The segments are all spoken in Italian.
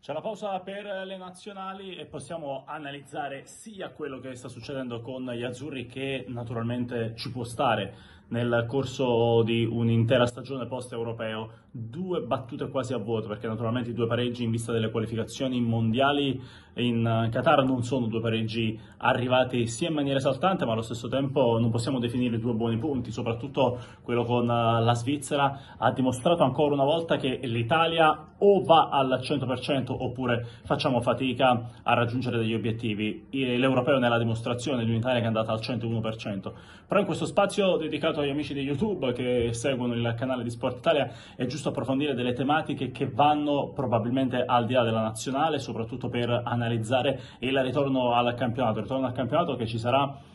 C'è la pausa per le nazionali e possiamo analizzare sia quello che sta succedendo con gli azzurri che naturalmente ci può stare nel corso di un'intera stagione post-europeo. Due battute quasi a vuoto perché naturalmente i due pareggi in vista delle qualificazioni mondiali in Qatar non sono due pareggi arrivati sia in maniera esaltante ma allo stesso tempo non possiamo definire due buoni punti, soprattutto quello con la Svizzera ha dimostrato ancora una volta che l'Italia o va al 100% oppure facciamo fatica a raggiungere degli obiettivi. L'europeo nella dimostrazione di un'Italia che è andata al 101%. Però in questo spazio dedicato agli amici di YouTube che seguono il canale di Sport Italia è giusto approfondire delle tematiche che vanno probabilmente al di là della nazionale, soprattutto per analizzare il ritorno al campionato, il ritorno al campionato che ci sarà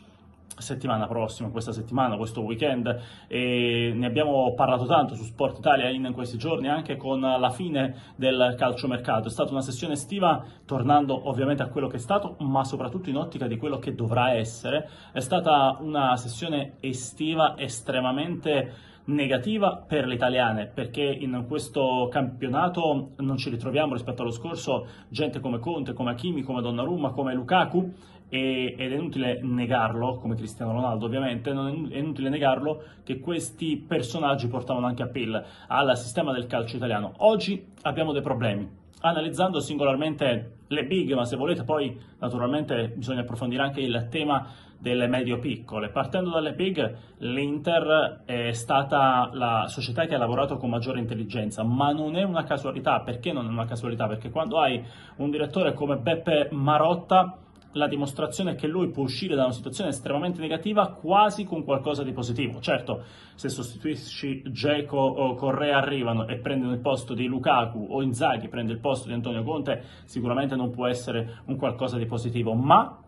settimana prossima, questa settimana, questo weekend e ne abbiamo parlato tanto su Sport Italia in questi giorni anche con la fine del calciomercato. È stata una sessione estiva tornando ovviamente a quello che è stato, ma soprattutto in ottica di quello che dovrà essere. È stata una sessione estiva estremamente negativa per le italiane perché in questo campionato non ci ritroviamo rispetto allo scorso gente come Conte, come Hakimi, come Donnarumma, come Lukaku e, ed è inutile negarlo, come Cristiano Ronaldo ovviamente, non è inutile negarlo che questi personaggi portavano anche appeal al sistema del calcio italiano. Oggi abbiamo dei problemi analizzando singolarmente le big, ma se volete poi naturalmente bisogna approfondire anche il tema delle medio-piccole. Partendo dalle big, l'Inter è stata la società che ha lavorato con maggiore intelligenza, ma non è una casualità. Perché non è una casualità? Perché quando hai un direttore come Beppe Marotta la dimostrazione che lui può uscire da una situazione estremamente negativa quasi con qualcosa di positivo. Certo, se sostituisci Geco o Correa arrivano e prendono il posto di Lukaku o Inzaghi prende il posto di Antonio Conte, sicuramente non può essere un qualcosa di positivo, ma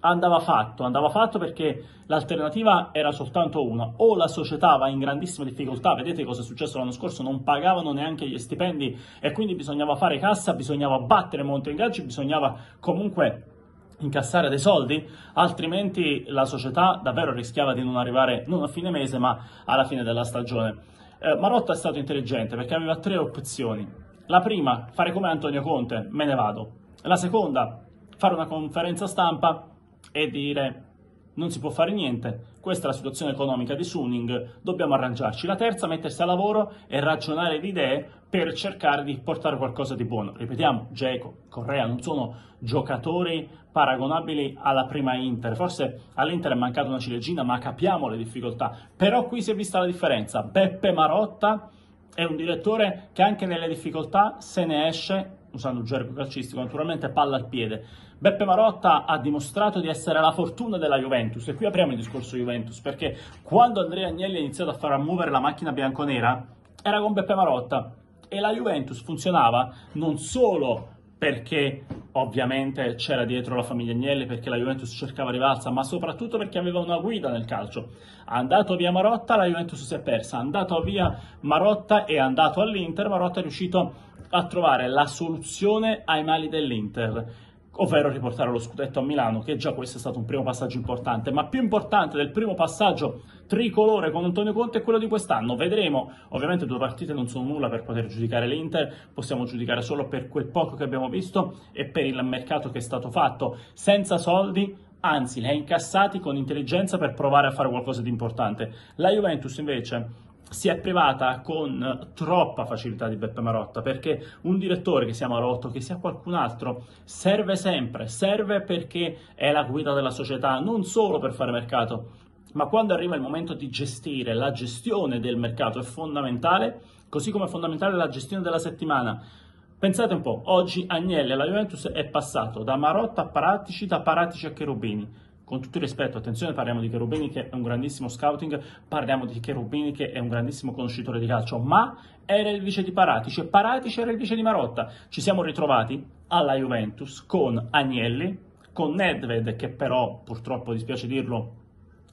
andava fatto, andava fatto perché l'alternativa era soltanto una, o la società va in grandissima difficoltà, vedete cosa è successo l'anno scorso, non pagavano neanche gli stipendi e quindi bisognava fare cassa, bisognava battere monte ingaggi, bisognava comunque incassare dei soldi, altrimenti la società davvero rischiava di non arrivare non a fine mese ma alla fine della stagione. Eh, Marotta è stato intelligente perché aveva tre opzioni. La prima, fare come Antonio Conte, me ne vado. La seconda, fare una conferenza stampa e dire non si può fare niente, questa è la situazione economica di Suning, dobbiamo arrangiarci. La terza, mettersi a lavoro e ragionare di idee per cercare di portare qualcosa di buono. Ripetiamo, Geco, Correa non sono giocatori paragonabili alla prima Inter, forse all'Inter è mancata una ciliegina, ma capiamo le difficoltà. Però qui si è vista la differenza. Beppe Marotta è un direttore che anche nelle difficoltà se ne esce usando un gergo calcistico, naturalmente palla al piede. Beppe Marotta ha dimostrato di essere la fortuna della Juventus e qui apriamo il discorso Juventus perché quando Andrea Agnelli ha iniziato a far muovere la macchina bianconera era con Beppe Marotta e la Juventus funzionava non solo perché ovviamente c'era dietro la famiglia Agnelli, perché la Juventus cercava rivalsa, ma soprattutto perché aveva una guida nel calcio. Andato via Marotta, la Juventus si è persa. Andato via Marotta e andato all'Inter, Marotta è riuscito a trovare la soluzione ai mali dell'Inter ovvero riportare lo scudetto a Milano, che già questo è stato un primo passaggio importante, ma più importante del primo passaggio tricolore con Antonio Conte è quello di quest'anno. Vedremo, ovviamente due partite non sono nulla per poter giudicare l'Inter, possiamo giudicare solo per quel poco che abbiamo visto e per il mercato che è stato fatto, senza soldi, anzi li ha incassati con intelligenza per provare a fare qualcosa di importante. La Juventus invece si è privata con troppa facilità di Beppe Marotta perché un direttore che sia Marotto, che sia qualcun altro, serve sempre, serve perché è la guida della società, non solo per fare mercato, ma quando arriva il momento di gestire, la gestione del mercato è fondamentale, così come è fondamentale la gestione della settimana. Pensate un po', oggi Agnelli alla Juventus è passato da Marotta a Paratici, da Paratici a Cherubini con tutto il rispetto, attenzione, parliamo di Cherubini che è un grandissimo scouting, parliamo di Cherubini che è un grandissimo conoscitore di calcio, ma era il vice di Paratici e Paratici era il vice di Marotta. Ci siamo ritrovati alla Juventus con Agnelli, con Nedved che però purtroppo dispiace dirlo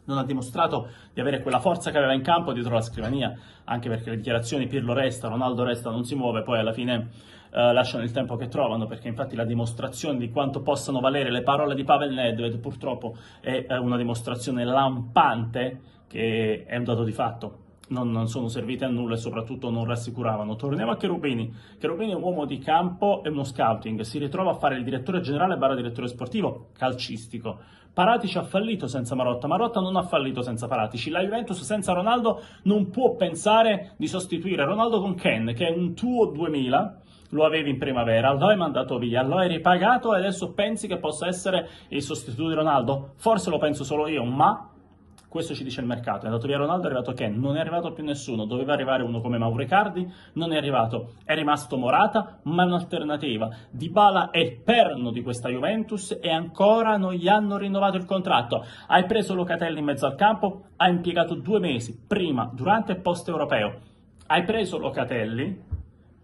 non ha dimostrato di avere quella forza che aveva in campo dietro la scrivania, anche perché le dichiarazioni Pirlo resta, Ronaldo resta, non si muove, poi alla fine eh, lasciano il tempo che trovano, perché infatti la dimostrazione di quanto possano valere le parole di Pavel Nedved purtroppo è una dimostrazione lampante che è un dato di fatto. Non, non, sono serviti a nulla e soprattutto non rassicuravano. Torniamo a Cherubini. Cherubini è un uomo di campo e uno scouting, si ritrova a fare il direttore generale barra direttore sportivo calcistico. Paratici ha fallito senza Marotta, Marotta non ha fallito senza Paratici. La Juventus senza Ronaldo non può pensare di sostituire Ronaldo con Ken, che è un tuo 2000 lo avevi in primavera, lo hai mandato via, lo hai ripagato e adesso pensi che possa essere il sostituto di Ronaldo? Forse lo penso solo io, ma questo ci dice il mercato. È andato via Ronaldo, è arrivato Ken, non è arrivato più nessuno. Doveva arrivare uno come Mauro Icardi, non è arrivato. È rimasto Morata, ma è un'alternativa. Dybala è il perno di questa Juventus e ancora non gli hanno rinnovato il contratto. Hai preso Locatelli in mezzo al campo, ha impiegato due mesi, prima, durante e post europeo. Hai preso Locatelli,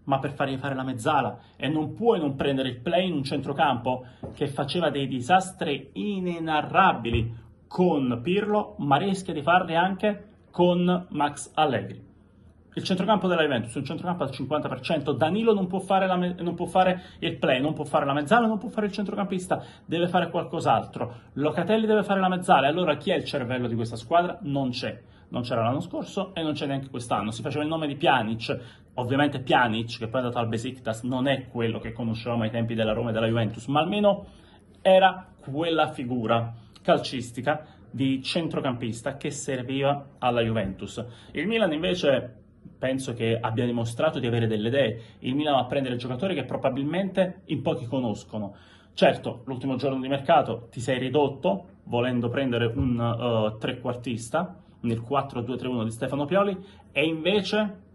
ma per fargli fare la mezzala e non puoi non prendere il play in un centrocampo che faceva dei disastri inenarrabili con Pirlo, ma rischia di farli anche con Max Allegri. Il centrocampo della Juventus un centrocampo al 50%, Danilo non può, me- non può, fare il play, non può fare la mezzala, non può fare il centrocampista, deve fare qualcos'altro. Locatelli deve fare la mezzala, allora chi è il cervello di questa squadra? Non c'è. Non c'era l'anno scorso e non c'è neanche quest'anno. Si faceva il nome di Pjanic, ovviamente Pjanic, che poi è andato al Besiktas, non è quello che conoscevamo ai tempi della Roma e della Juventus, ma almeno era quella figura calcistica di centrocampista che serviva alla Juventus. Il Milan invece penso che abbia dimostrato di avere delle idee. Il Milan va a prendere giocatori che probabilmente in pochi conoscono. Certo, l'ultimo giorno di mercato ti sei ridotto volendo prendere un uh, trequartista nel 4-2-3-1 di Stefano Pioli e invece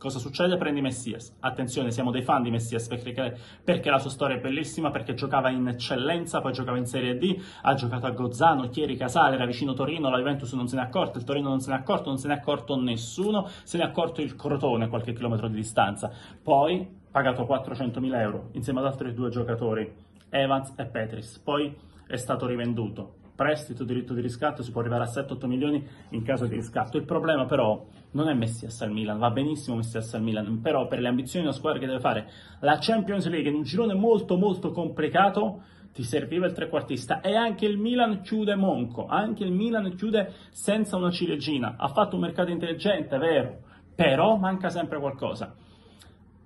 Cosa succede? Prendi Messias. Attenzione, siamo dei fan di Messias perché, perché, la sua storia è bellissima, perché giocava in eccellenza, poi giocava in Serie D, ha giocato a Gozzano, Chieri, Casale, era vicino Torino, la Juventus non se ne è accorta, il Torino non se ne è accorto, non se ne è accorto nessuno, se ne è accorto il Crotone a qualche chilometro di distanza. Poi pagato 400.000 euro insieme ad altri due giocatori, Evans e Petris. Poi è stato rivenduto prestito, diritto di riscatto, si può arrivare a 7-8 milioni in caso di riscatto. Il problema però non è Messias al Milan, va benissimo Messias al Milan, però per le ambizioni una squadra che deve fare la Champions League in un girone molto molto complicato ti serviva il trequartista e anche il Milan chiude monco, anche il Milan chiude senza una ciliegina, ha fatto un mercato intelligente, è vero, però manca sempre qualcosa.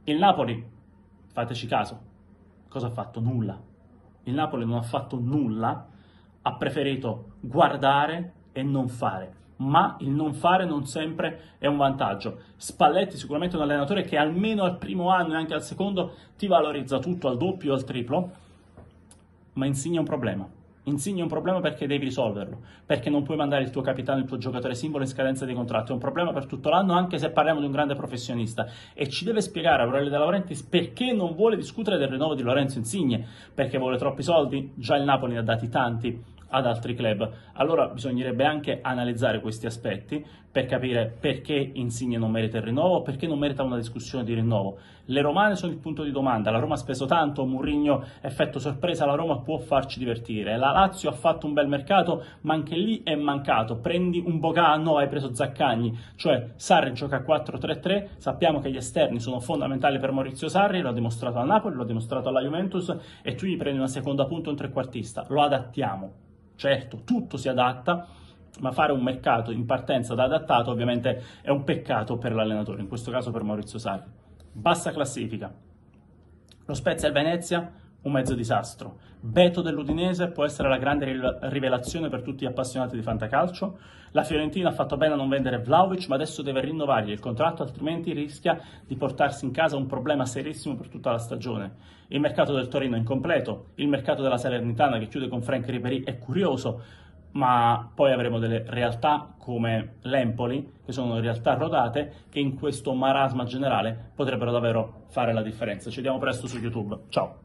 Il Napoli, fateci caso, cosa ha fatto? Nulla. Il Napoli non ha fatto nulla ha preferito guardare e non fare. Ma il non fare non sempre è un vantaggio. Spalletti sicuramente è un allenatore che almeno al primo anno e anche al secondo ti valorizza tutto al doppio o al triplo, ma insegna un problema. Insigni è un problema perché devi risolverlo, perché non puoi mandare il tuo capitano, il tuo giocatore simbolo in scadenza di contratto, è un problema per tutto l'anno anche se parliamo di un grande professionista. E ci deve spiegare Aurelio De Laurentiis perché non vuole discutere del rinnovo di Lorenzo Insigne, perché vuole troppi soldi, già il Napoli ne ha dati tanti, ad altri club. Allora bisognerebbe anche analizzare questi aspetti per capire perché Insigne non merita il rinnovo, perché non merita una discussione di rinnovo. Le romane sono il punto di domanda, la Roma ha speso tanto, Murrigno effetto sorpresa, la Roma può farci divertire. La Lazio ha fatto un bel mercato, ma anche lì è mancato. Prendi un Bogano, hai preso Zaccagni, cioè Sarri gioca a 4-3-3, sappiamo che gli esterni sono fondamentali per Maurizio Sarri, lo ha dimostrato a Napoli, lo ha dimostrato alla Juventus e tu gli prendi una seconda punta un trequartista, lo adattiamo Certo, tutto si adatta, ma fare un mercato in partenza da adattato ovviamente è un peccato per l'allenatore, in questo caso per Maurizio Sarri. Bassa classifica. Lo Spezia e il Venezia, un mezzo disastro. Beto dell'Udinese può essere la grande rivelazione per tutti gli appassionati di fantacalcio. La Fiorentina ha fatto bene a non vendere Vlaovic, ma adesso deve rinnovargli il contratto, altrimenti rischia di portarsi in casa un problema serissimo per tutta la stagione. Il mercato del Torino è incompleto, il mercato della Salernitana che chiude con Frank Ribéry è curioso, ma poi avremo delle realtà come l'Empoli, che sono realtà rodate, che in questo marasma generale potrebbero davvero fare la differenza. Ci vediamo presto su YouTube. Ciao!